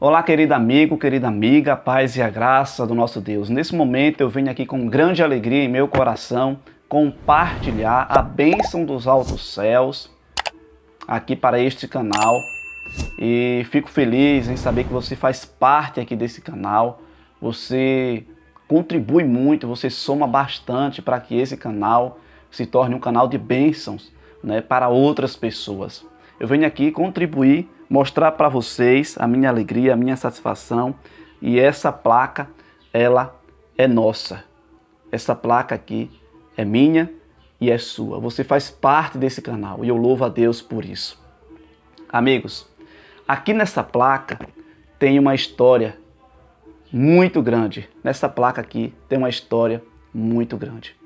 Olá, querido amigo, querida amiga, paz e a graça do nosso Deus. Nesse momento eu venho aqui com grande alegria em meu coração compartilhar a bênção dos altos céus aqui para este canal. E fico feliz em saber que você faz parte aqui desse canal. Você contribui muito, você soma bastante para que esse canal se torne um canal de bênçãos né, para outras pessoas. Eu venho aqui contribuir mostrar para vocês a minha alegria, a minha satisfação e essa placa, ela é nossa. Essa placa aqui é minha e é sua. Você faz parte desse canal e eu louvo a Deus por isso. Amigos, aqui nessa placa tem uma história muito grande. Nessa placa aqui tem uma história muito grande.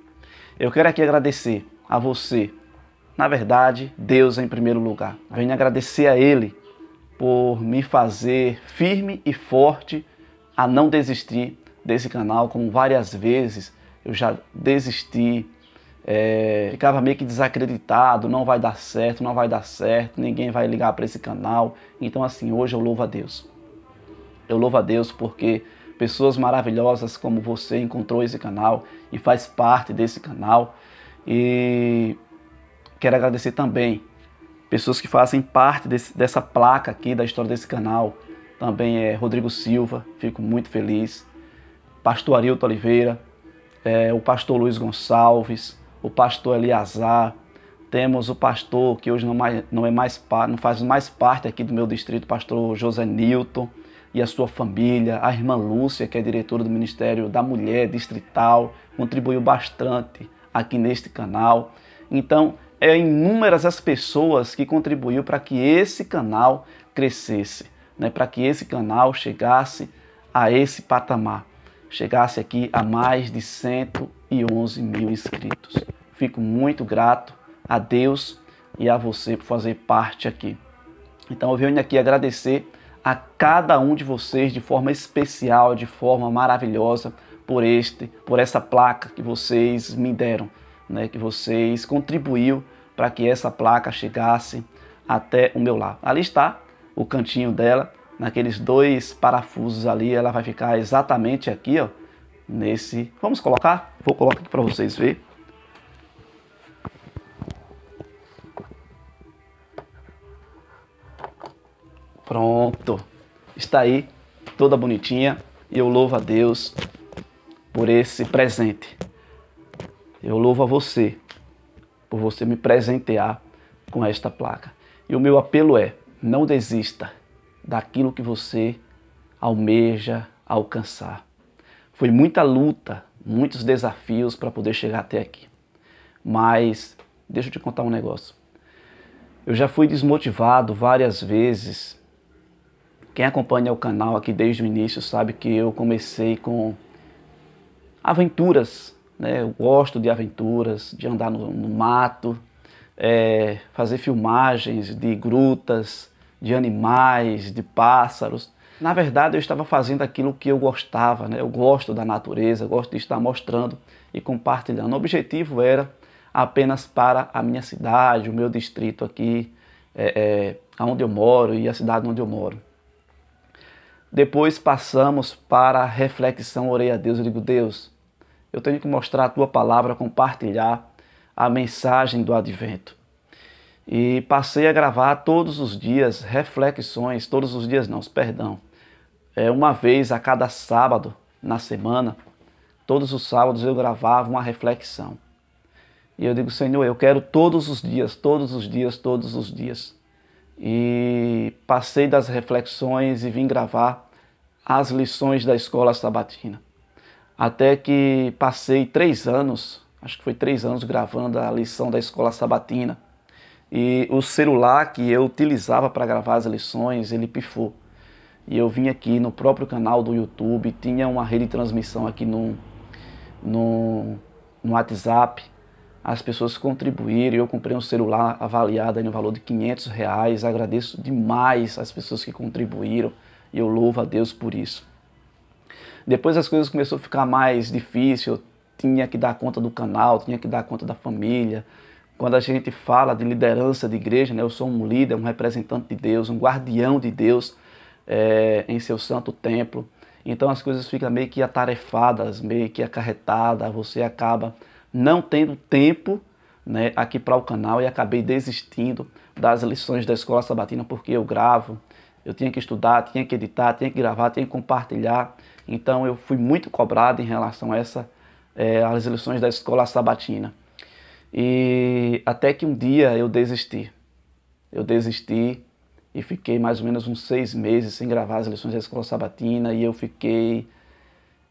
Eu quero aqui agradecer a você, na verdade, Deus em primeiro lugar. Venho agradecer a Ele por me fazer firme e forte a não desistir desse canal, como várias vezes eu já desisti, é, ficava meio que desacreditado, não vai dar certo, não vai dar certo, ninguém vai ligar para esse canal. Então assim, hoje eu louvo a Deus. Eu louvo a Deus porque pessoas maravilhosas como você encontrou esse canal e faz parte desse canal. E quero agradecer também pessoas que fazem parte desse, dessa placa aqui da história desse canal. Também é Rodrigo Silva, fico muito feliz. Pastor Arilton Oliveira, é, o pastor Luiz Gonçalves, o pastor Eliazar, temos o pastor que hoje não, mais, não, é mais, não faz mais parte aqui do meu distrito, o pastor José Newton e a sua família, a irmã Lúcia, que é diretora do Ministério da Mulher Distrital, contribuiu bastante aqui neste canal. Então, é inúmeras as pessoas que contribuiu para que esse canal crescesse, né? para que esse canal chegasse a esse patamar, chegasse aqui a mais de 111 mil inscritos. Fico muito grato a Deus e a você por fazer parte aqui. Então eu venho aqui agradecer a cada um de vocês de forma especial, de forma maravilhosa por este, por essa placa que vocês me deram né, que vocês contribuiu para que essa placa chegasse até o meu lar. Ali está o cantinho dela, naqueles dois parafusos ali, ela vai ficar exatamente aqui, ó, nesse. Vamos colocar? Vou colocar aqui para vocês verem. Pronto. Está aí, toda bonitinha. E eu louvo a Deus por esse presente. Eu louvo a você por você me presentear com esta placa. E o meu apelo é: não desista daquilo que você almeja alcançar. Foi muita luta, muitos desafios para poder chegar até aqui. Mas deixa eu te contar um negócio. Eu já fui desmotivado várias vezes. Quem acompanha o canal aqui desde o início sabe que eu comecei com aventuras né? Eu gosto de aventuras, de andar no, no mato, é, fazer filmagens de grutas, de animais, de pássaros. Na verdade, eu estava fazendo aquilo que eu gostava, né? eu gosto da natureza, gosto de estar mostrando e compartilhando. O objetivo era apenas para a minha cidade, o meu distrito aqui, é, é, onde eu moro e a cidade onde eu moro. Depois passamos para a reflexão, orei a Deus, eu digo, Deus, eu tenho que mostrar a tua palavra, compartilhar a mensagem do advento. E passei a gravar todos os dias reflexões, todos os dias não, perdão. É uma vez a cada sábado na semana, todos os sábados eu gravava uma reflexão. E eu digo, Senhor, eu quero todos os dias, todos os dias, todos os dias. E passei das reflexões e vim gravar as lições da escola sabatina. Até que passei três anos, acho que foi três anos gravando a lição da escola sabatina. E o celular que eu utilizava para gravar as lições, ele pifou. E eu vim aqui no próprio canal do YouTube, tinha uma rede de transmissão aqui no, no, no WhatsApp. As pessoas contribuíram, eu comprei um celular avaliado no valor de 500 reais. Agradeço demais as pessoas que contribuíram e eu louvo a Deus por isso. Depois as coisas começaram a ficar mais difícil, eu tinha que dar conta do canal, tinha que dar conta da família. Quando a gente fala de liderança de igreja, né, eu sou um líder, um representante de Deus, um guardião de Deus. é, em seu santo templo. Então as coisas ficam meio que atarefadas, meio que acarretadas, você acaba não tendo tempo né, aqui para o canal e acabei desistindo das lições da escola sabatina porque eu gravo, eu tinha que estudar, tinha que editar, tinha que gravar, tinha que compartilhar. Então eu fui muito cobrado em relação a essa, é, as lições da escola sabatina. E até que um dia eu desisti. Eu desisti e fiquei mais ou menos uns seis meses sem gravar as lições da escola sabatina e eu fiquei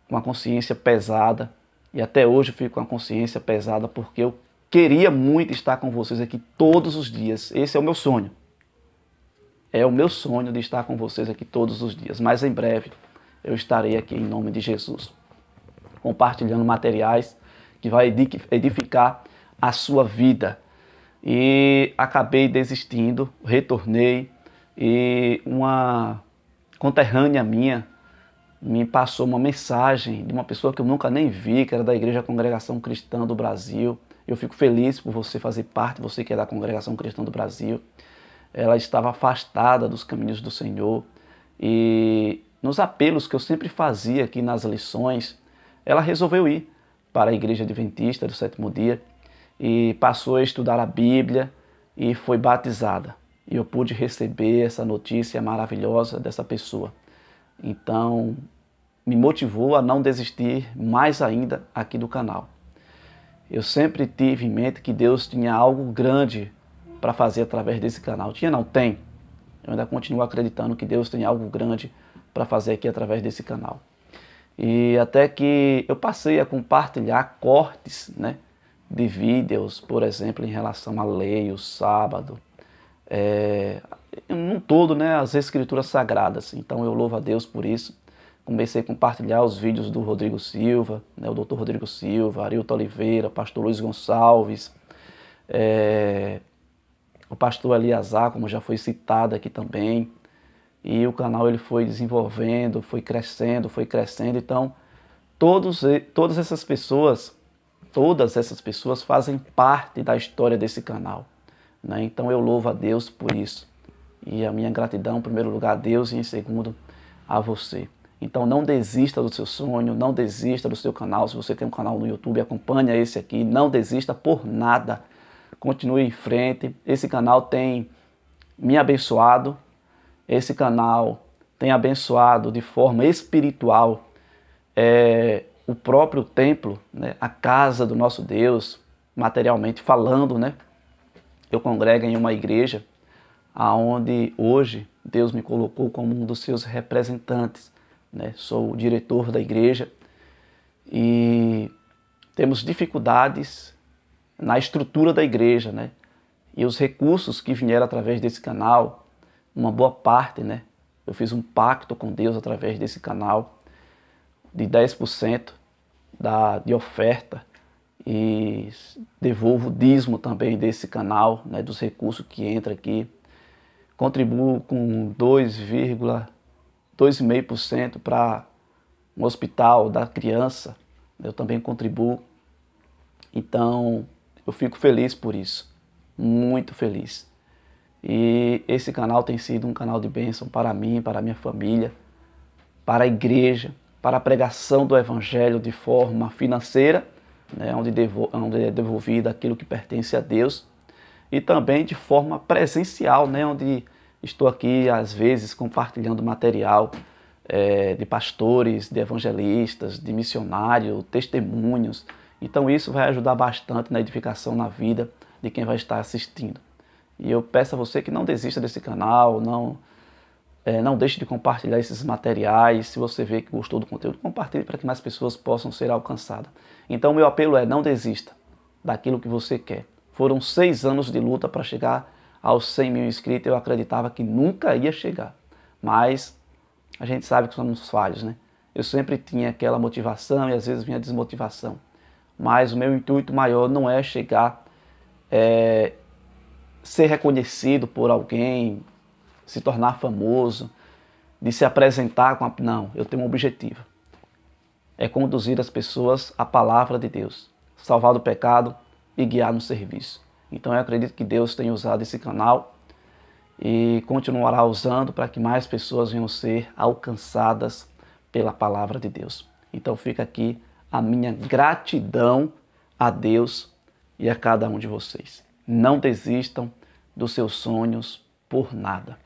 com a consciência pesada. E até hoje eu fico com a consciência pesada porque eu queria muito estar com vocês aqui todos os dias. Esse é o meu sonho. É o meu sonho de estar com vocês aqui todos os dias. Mas em breve eu estarei aqui em nome de Jesus, compartilhando materiais que vai edificar a sua vida. E acabei desistindo, retornei e uma conterrânea minha me passou uma mensagem de uma pessoa que eu nunca nem vi, que era da Igreja Congregação Cristã do Brasil. Eu fico feliz por você fazer parte, você que é da Congregação Cristã do Brasil. Ela estava afastada dos caminhos do Senhor e nos apelos que eu sempre fazia aqui nas lições, ela resolveu ir para a Igreja Adventista do Sétimo Dia e passou a estudar a Bíblia e foi batizada. E eu pude receber essa notícia maravilhosa dessa pessoa. Então, me motivou a não desistir mais ainda aqui do canal. Eu sempre tive em mente que Deus tinha algo grande para fazer através desse canal. Tinha não? Tem. Eu ainda continuo acreditando que Deus tem algo grande para fazer aqui através desse canal. E até que eu passei a compartilhar cortes né, de vídeos, por exemplo, em relação à lei, o sábado, é, num todo, né, as escrituras sagradas. Então eu louvo a Deus por isso. Comecei a compartilhar os vídeos do Rodrigo Silva, né, o doutor Rodrigo Silva, Arilton Oliveira, pastor Luiz Gonçalves, é, o pastor Eliazar, como já foi citado aqui também, e o canal ele foi desenvolvendo, foi crescendo, foi crescendo. Então, todos, todas essas pessoas, todas essas pessoas fazem parte da história desse canal. Né? Então, eu louvo a Deus por isso. E a minha gratidão, em primeiro lugar, a Deus e em segundo, a você. Então, não desista do seu sonho, não desista do seu canal. Se você tem um canal no YouTube, acompanhe esse aqui. Não desista por nada. Continue em frente. Esse canal tem me abençoado, esse canal tem abençoado de forma espiritual é, o próprio templo, né, a casa do nosso Deus, materialmente falando, né? Eu congrego em uma igreja aonde hoje Deus me colocou como um dos seus representantes, né? Sou o diretor da igreja e temos dificuldades na estrutura da igreja, né? E os recursos que vieram através desse canal uma boa parte, né? Eu fiz um pacto com Deus através desse canal de 10% da, de oferta e devolvo o dízimo também desse canal, né, dos recursos que entra aqui. Contribuo com 2,2,5% para um hospital da criança, eu também contribuo. Então, eu fico feliz por isso, muito feliz. E esse canal tem sido um canal de bênção para mim, para minha família, para a igreja, para a pregação do Evangelho de forma financeira, né, onde, devo, onde é devolvido aquilo que pertence a Deus, e também de forma presencial, né, onde estou aqui às vezes compartilhando material é, de pastores, de evangelistas, de missionários, testemunhos. Então isso vai ajudar bastante na edificação na vida de quem vai estar assistindo. E eu peço a você que não desista desse canal, não, é, não deixe de compartilhar esses materiais. Se você vê que gostou do conteúdo, compartilhe para que mais pessoas possam ser alcançadas. Então, meu apelo é: não desista daquilo que você quer. Foram seis anos de luta para chegar aos 100 mil inscritos. Eu acreditava que nunca ia chegar, mas a gente sabe que somos falhos, né? Eu sempre tinha aquela motivação e às vezes vinha desmotivação. Mas o meu intuito maior não é chegar é, ser reconhecido por alguém, se tornar famoso, de se apresentar com a... Não, eu tenho um objetivo. É conduzir as pessoas à palavra de Deus, salvar do pecado e guiar no serviço. Então eu acredito que Deus tem usado esse canal e continuará usando para que mais pessoas venham ser alcançadas pela palavra de Deus. Então fica aqui a minha gratidão a Deus e a cada um de vocês. Não desistam dos seus sonhos por nada.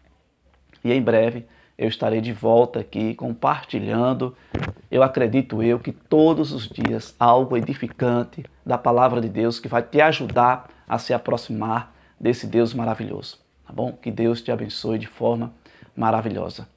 E em breve eu estarei de volta aqui compartilhando, eu acredito eu que todos os dias algo edificante da palavra de Deus que vai te ajudar a se aproximar desse Deus maravilhoso, tá bom? Que Deus te abençoe de forma maravilhosa.